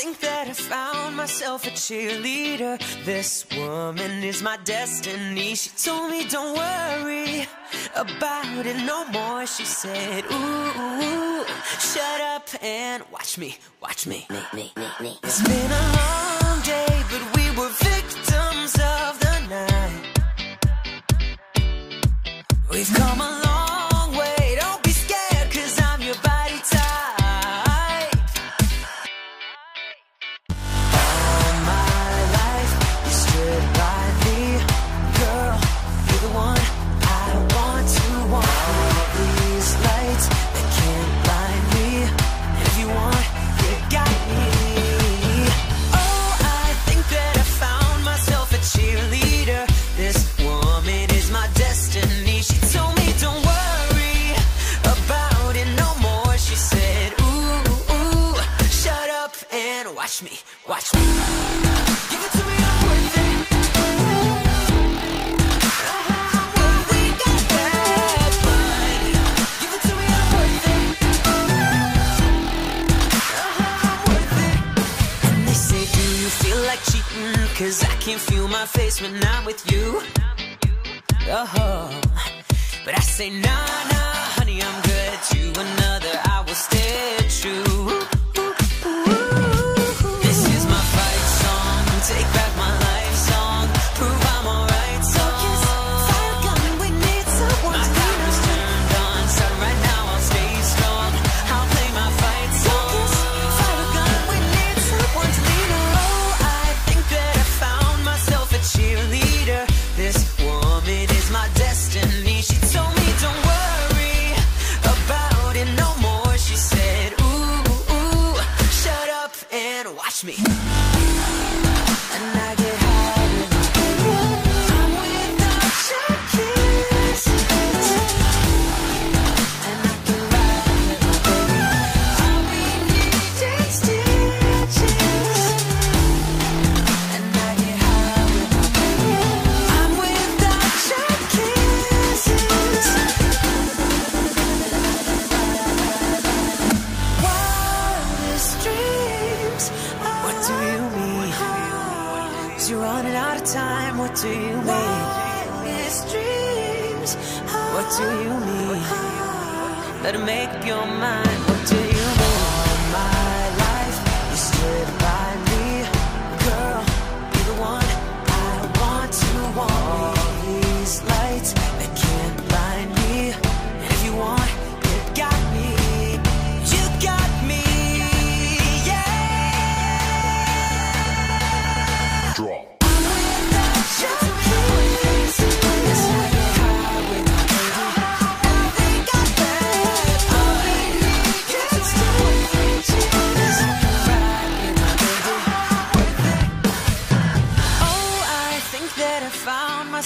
think that I found myself a cheerleader. This woman is my destiny. She told me don't worry about it no more. She said, ooh, shut up and watch me, watch me, me, me, me, me. It's been a long day, but we were victims of the night. We've come can feel my face when I'm with you. Oh, but I say nah, nah. that make your mind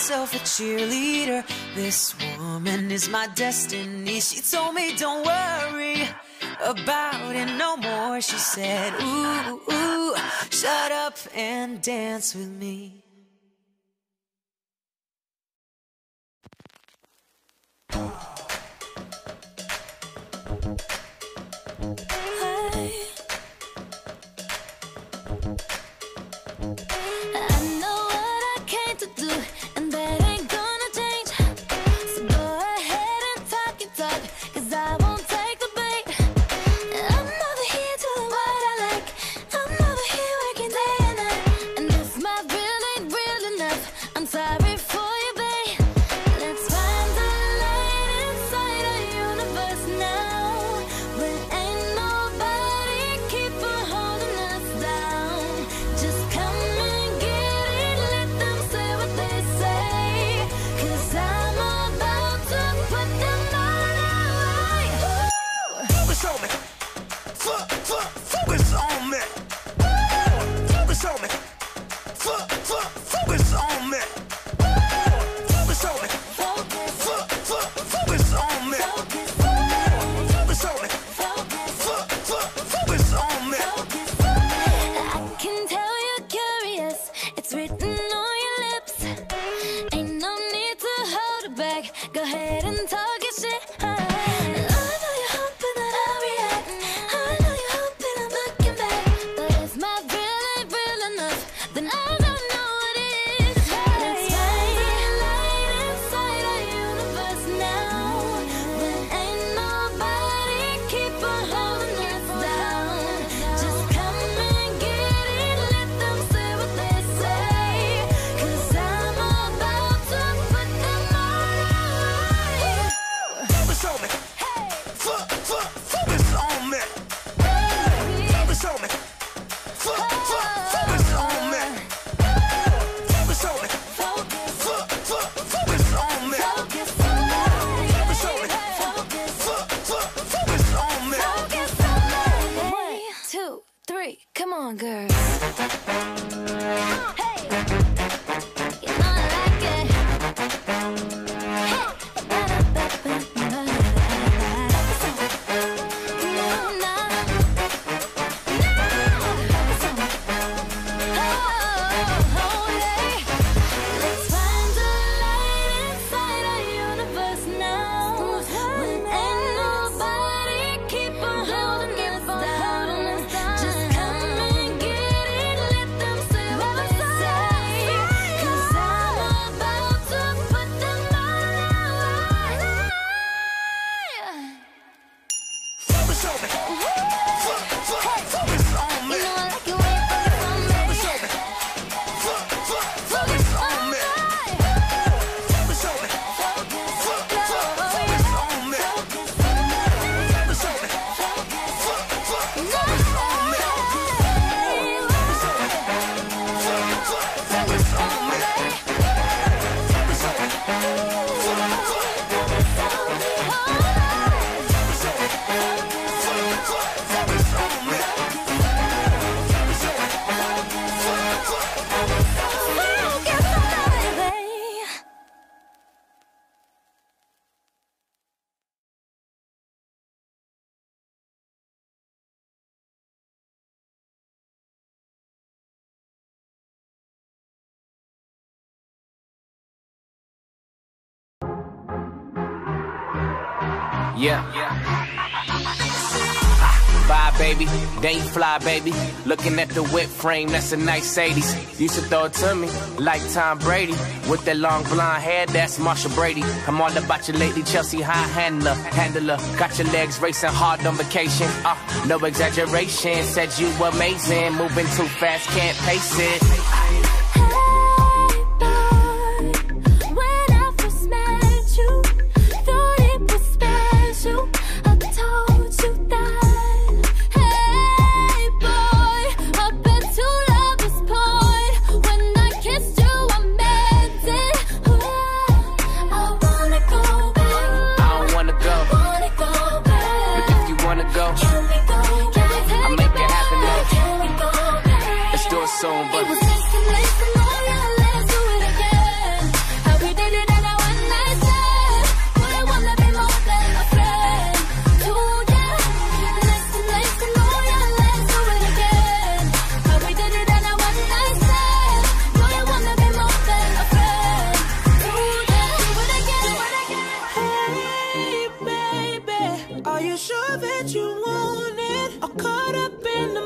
myself a cheerleader. This woman is my destiny. She told me, don't worry about it no more. She said, ooh, ooh, shut up and dance with me. three. Come on, girls. Hey! Yeah. Bye, baby. They fly, baby. Looking at the whip frame, that's a nice 80s. Used to throw it to me, like Tom Brady. With that long blonde hair, that's Marcia Brady. I'm all about you lately, Chelsea high handler. Handler, got your legs racing hard on vacation. Uh, no exaggeration, said you amazing. Moving too fast, can't pace it. wanna go. I make it happen. Let's do it soon, but.